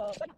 Thank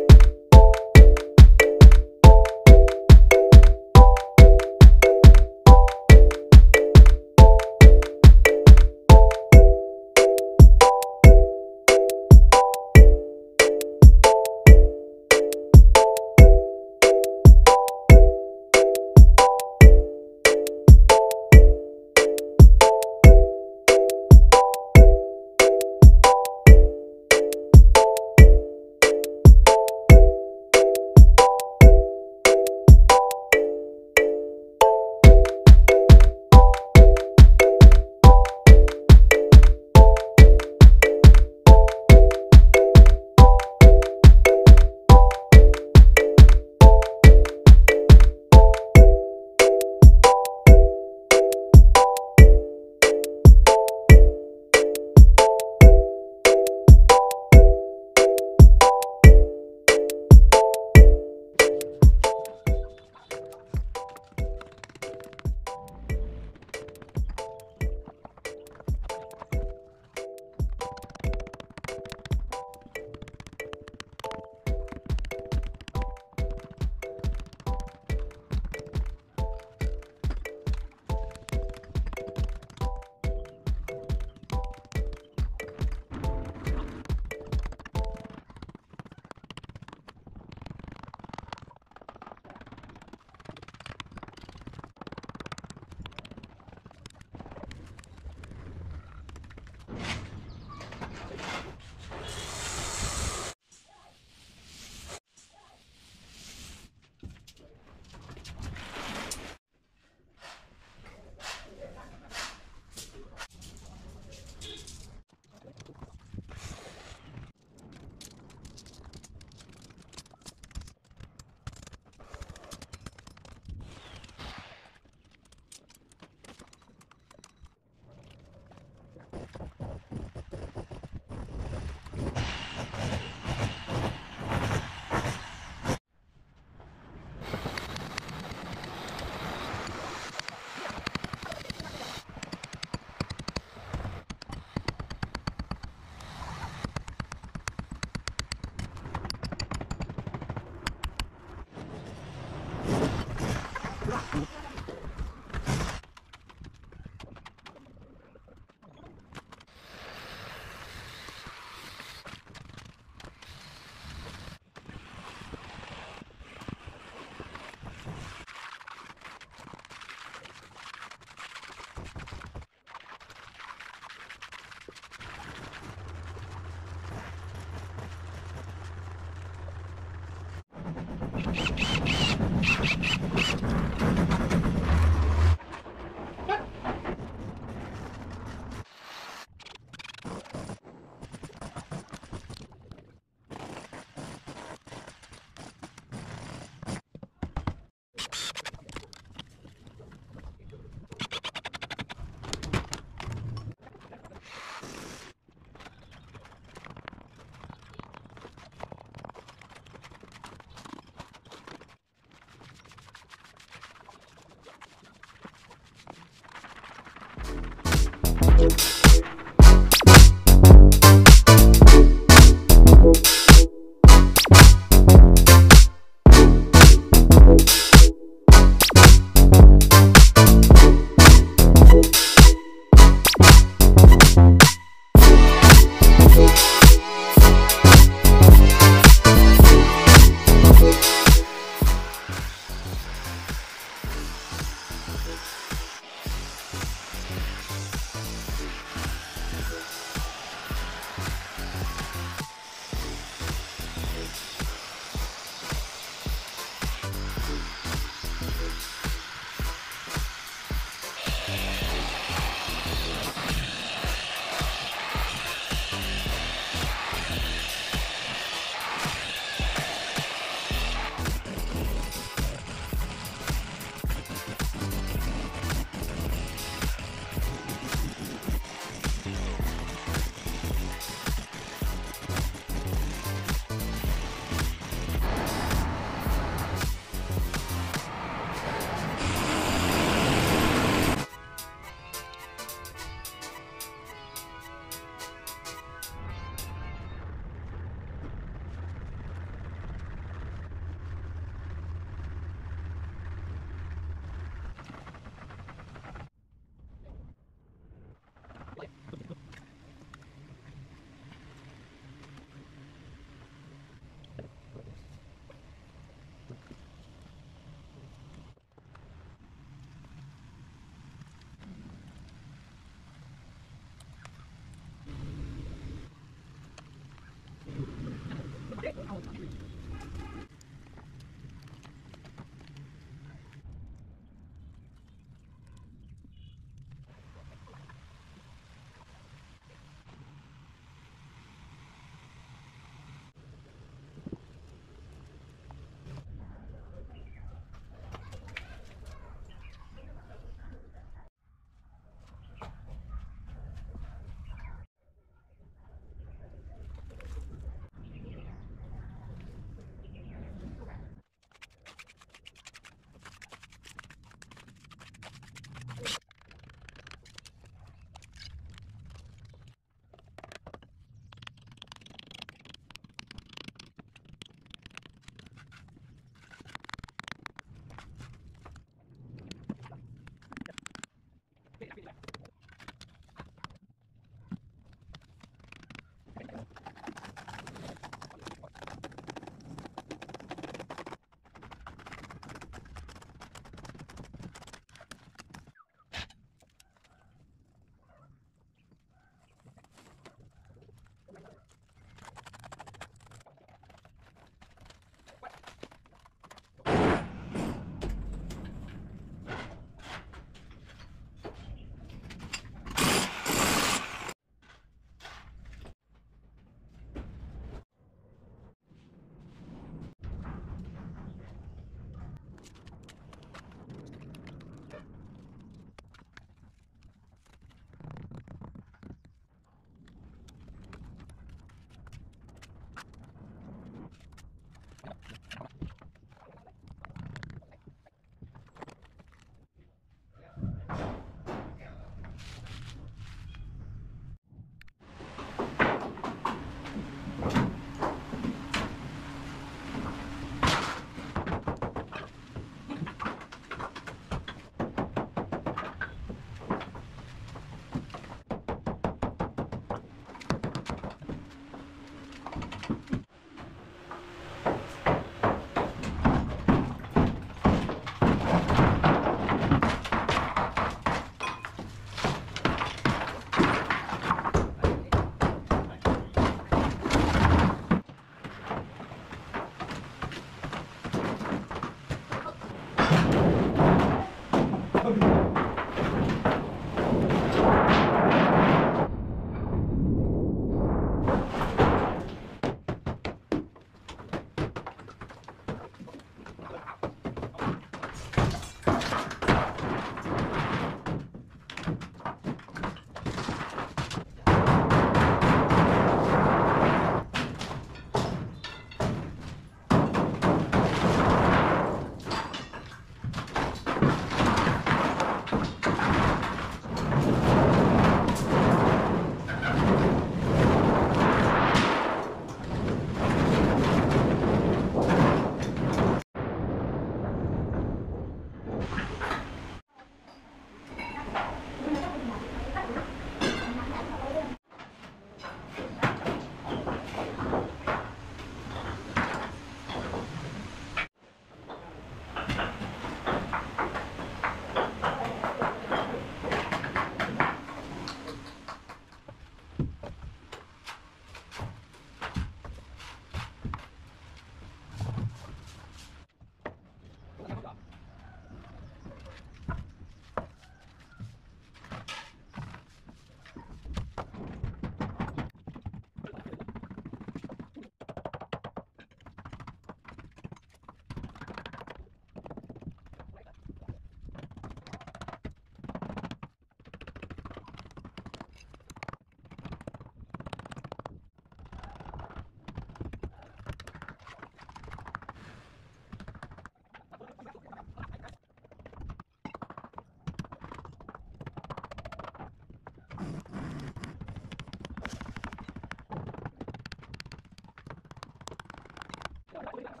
Gracias.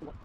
What?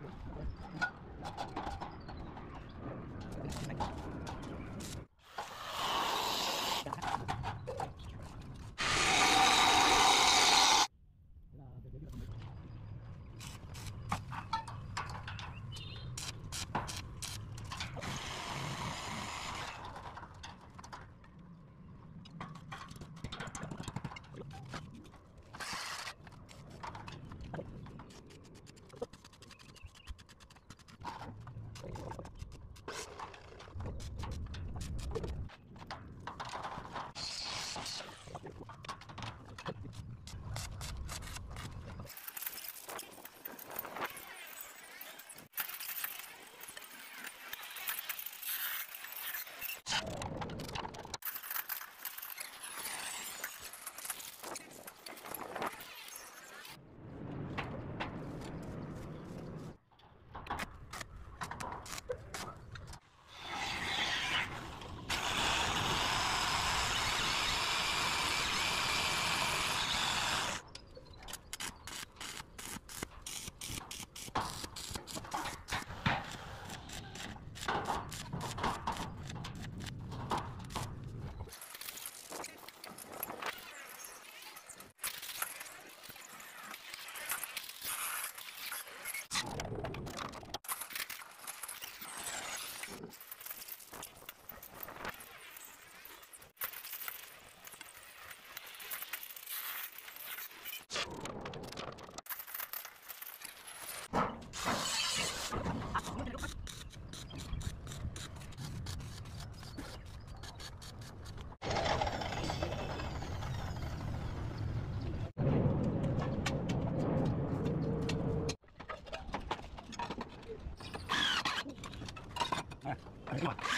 Come on.